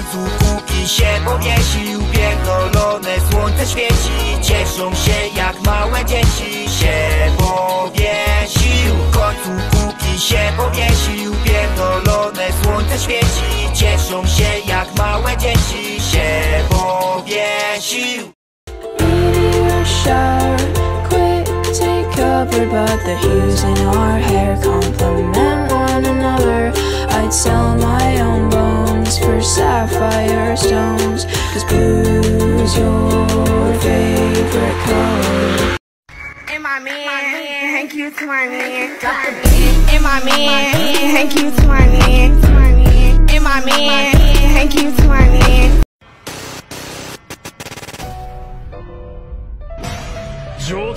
końcu kuki się powiesił Pierdolone słońce świeci Cieszą się jak małe dzieci. Się powiesił W końcu kuki się powiesił Pierdolone słońce świeci Cieszą się jak małe dzieci. Się powiesił covered, but the hues in our hair complement one another. I'd sell my own sapphire stones, cause blue's your favorite color. And my man, thank you to my man. Drop. And my man, thank you to my man. To my man. And my man, thank you to my man. 丈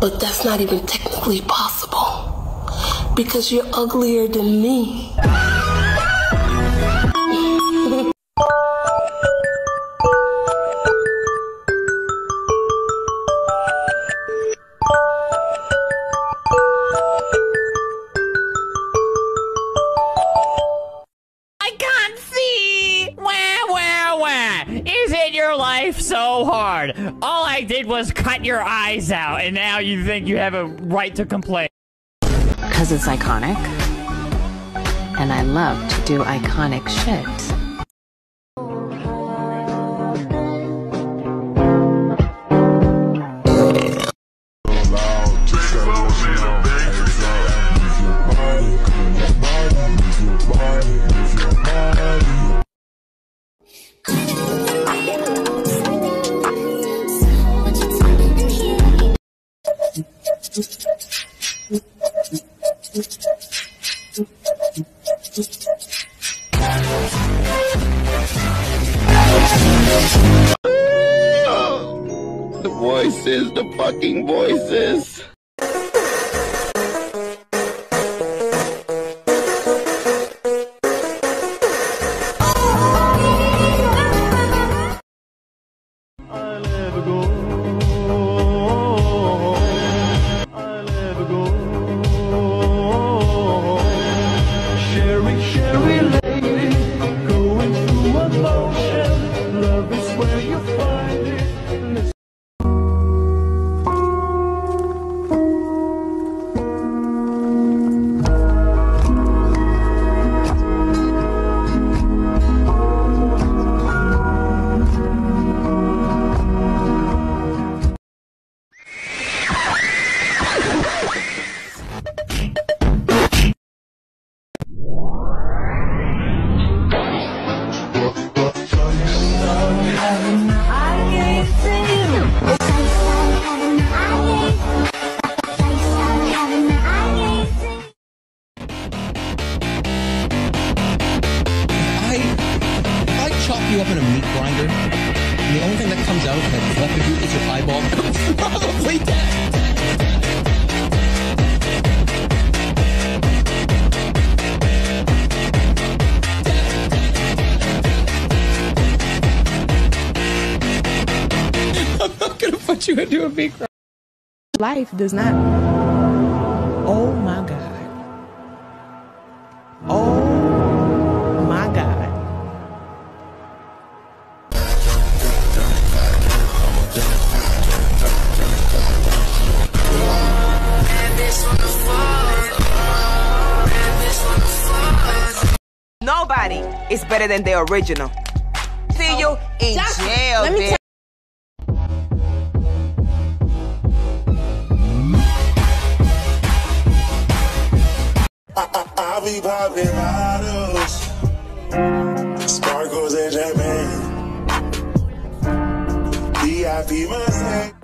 But that's not even technically possible. Because you're uglier than me. You think you have a right to complain. Because it's iconic. And I love to do iconic shit. The voices, the fucking voices. Is your eyeball. Probably dead. I'm not gonna put you into a big. Life does not. Oh my God. Nobody is better than the original. See you in jail, let me bitch. I be popping bottles, sparkles and champagne. I still stand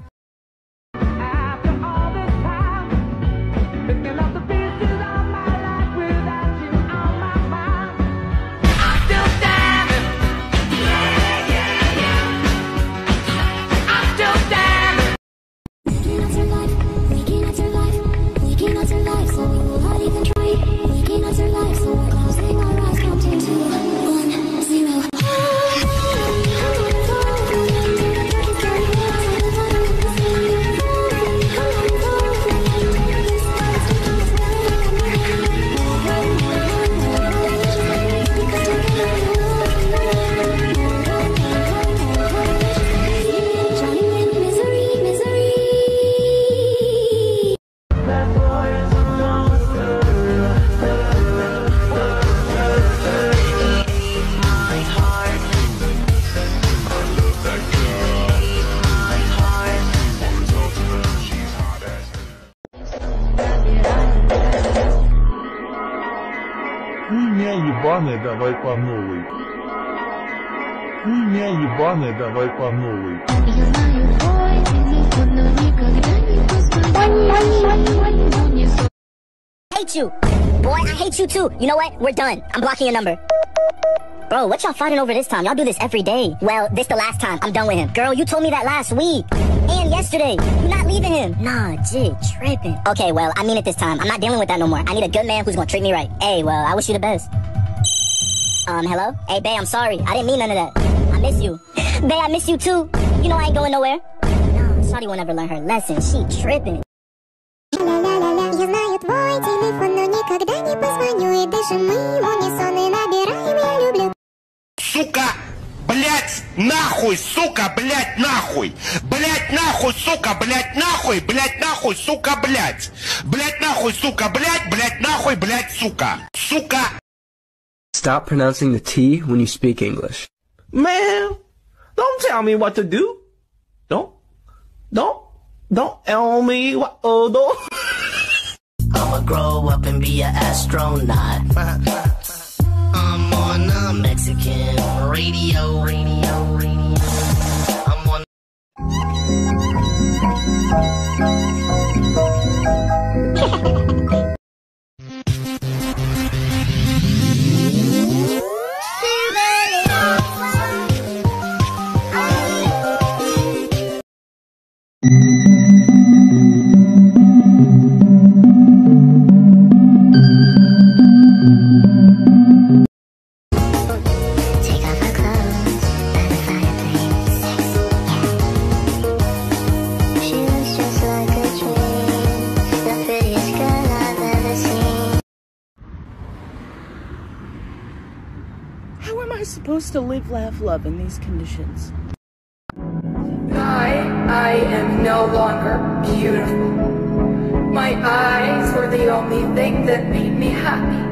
ебаная, давай по новой. Хуйня ебаная, давай по новой. hate you. Boy, I hate you too. You know what? We're done. I'm blocking your number. Bro, what y'all fighting over this time? Y'all do this every day. Well, this the last time. I'm done with him. Girl, you told me that last week. And yesterday. You're not leaving him. Nah, jit, tripping. Okay, well, I mean it this time. I'm not dealing with that no more. I need a good man who's gonna treat me right. Hey, well, I wish you the best. Um, hello? Hey, babe, I'm sorry. I didn't mean none of that. I miss you. babe, I miss you too. You know I ain't going nowhere. Nah, Shawty won't ever learn her lesson. She tripping. Сука! Блять, нахуй, сука, блять, нахуй! Блять, нахуй, сука, блять, нахуй! Блять, нахуй, сука, блять! Блять, нахуй, сука, блять, блять, нахуй, блять, сука! Сука! Stop pronouncing the T when you speak English. Man, don't tell me what to do. Don't, don't, don't tell me what to do. I'ma grow up and be an astronaut. I'm on a Mexican radio, radio, radio. I'm on. To live, laugh, love in these conditions? I, I am no longer beautiful. My eyes were the only thing that made me happy.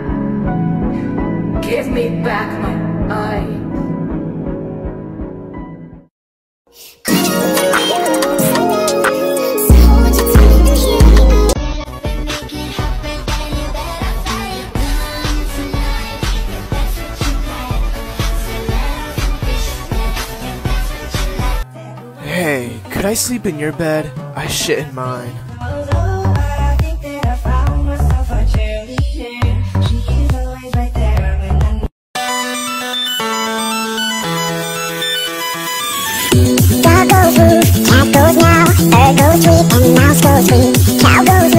Give me back my eye. I sleep in your bed? I shit in mine. Dog goes woo, cat goes meow, bird goes tweet, and mouse goes tweet. Cow goes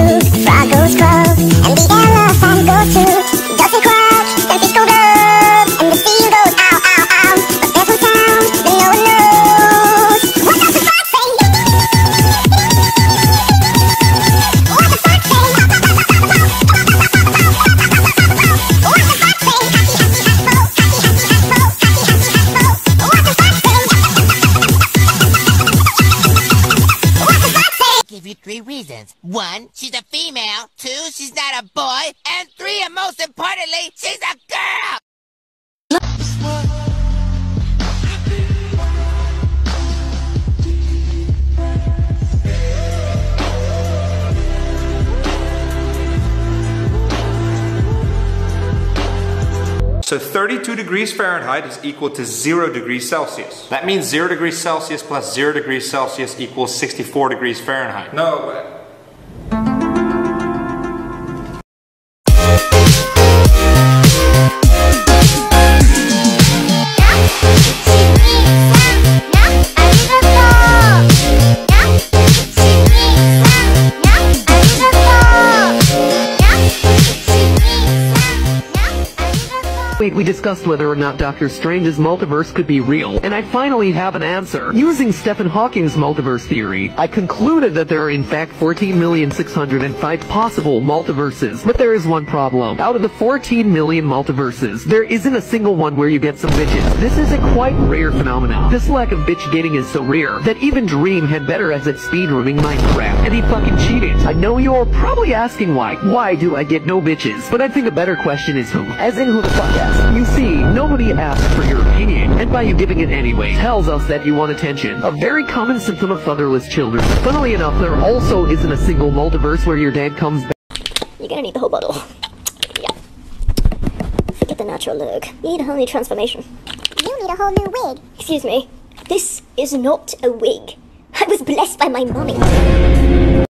not a boy. And three, and most importantly, she's a girl! So 32 degrees Fahrenheit is equal to 0 degrees Celsius. That means 0 degrees Celsius plus 0 degrees Celsius equals 64 degrees Fahrenheit. No, we discussed whether or not Doctor Strange's multiverse could be real, and I finally have an answer. Using Stephen Hawking's multiverse theory, I concluded that there are in fact 14,605 possible multiverses, but there is one problem. Out of the 14 million multiverses, there isn't a single one where you get some bitches. This is a quite rare phenomenon. This lack of bitch getting is so rare that even Dream had better as at speedrunning Minecraft, and he fucking cheated. I know you're probably asking why. Why do I get no bitches? But I think a better question is who. As in who the fuck asked. You see, nobody asked for your opinion, and by you giving it anyway, tells us that you want attention. A very common symptom of fatherless children. Funnily enough, there also isn't a single multiverse where your dad comes back. You're gonna need the whole bottle. Yeah. Forget the natural look. You need a whole new transformation. You need a whole new wig. Excuse me. This is not a wig. I was blessed by my mommy.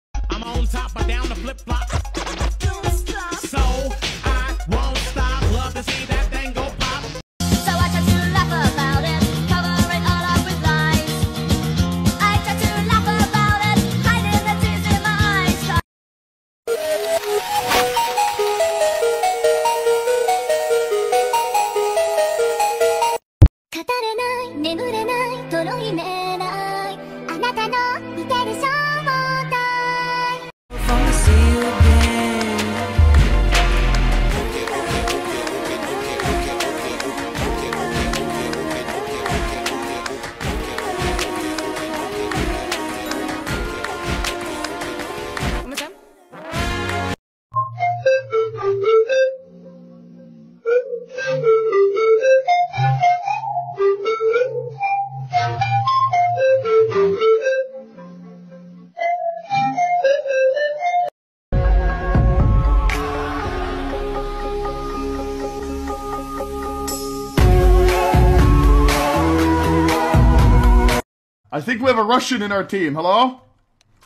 Think we have a Russian in our team. Hello?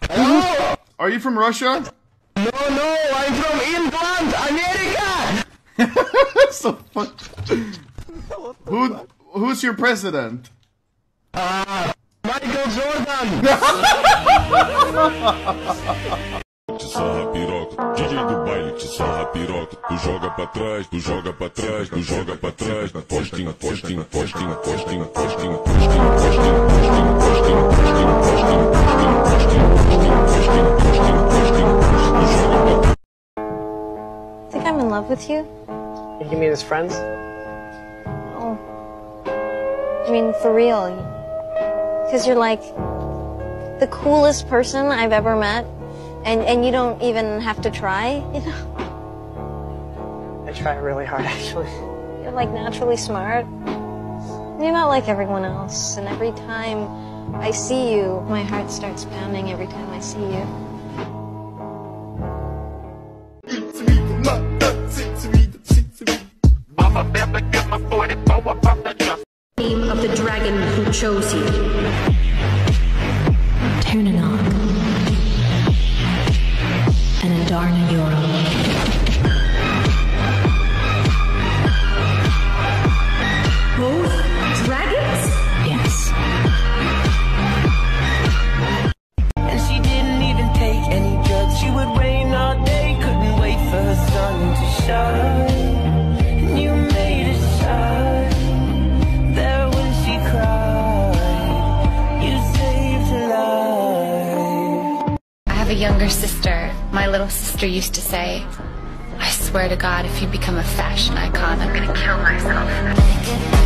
Hello? Are you from Russia? No, no, I'm from England, America. so. Who, who's your president? Uh, Michael Jordan. Te sarra piroca, DJ do baile te sarra piroca. Tu joga pra trás, tu joga pra trás, tu joga pra trás. Postinho, postinho, postinho, postinho, postinho, postinho, postinho, postinho, postinho, postinho, postinho, postinho, postinho, postinho, postinho, postinho, postinho, tu joga pra Think I'm in love with you? You mean as friends? Oh. I mean, for real. Because you're like the coolest person I've ever met. And, and you don't even have to try, you know? I try really hard, actually. You're like naturally smart. You're not like everyone else. And every time I see you, my heart starts pounding every time I see you. Name of the dragon who chose you. Younger sister. My little sister used to say, I swear to God, if you become a fashion icon, I'm gonna kill myself.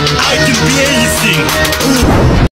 I can be anything.